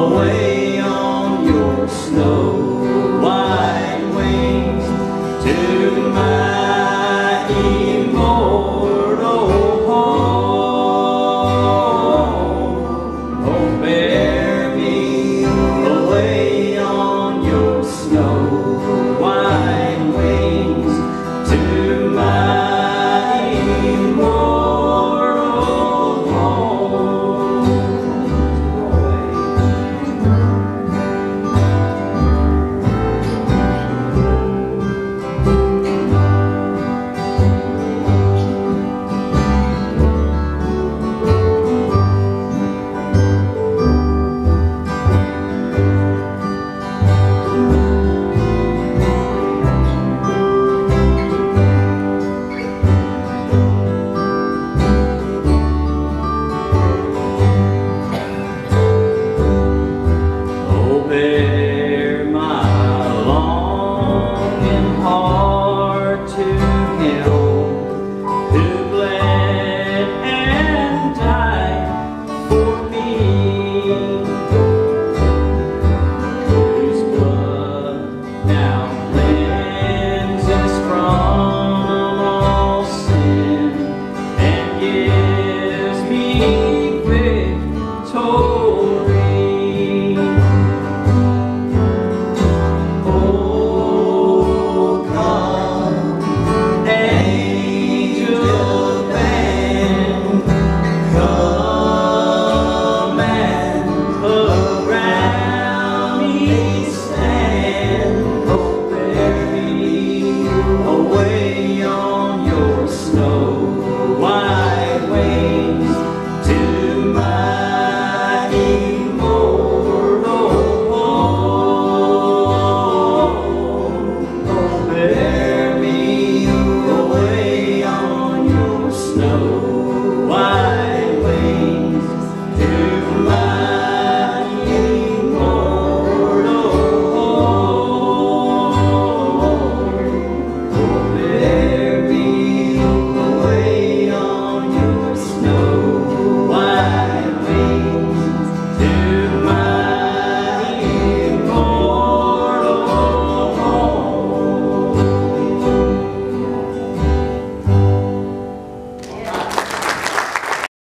away on your snow white wings to my.